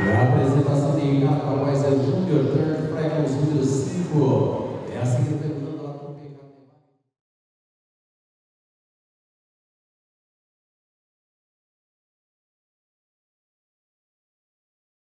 A apresentação de Rafael Júnior, Third Freckles, número 5.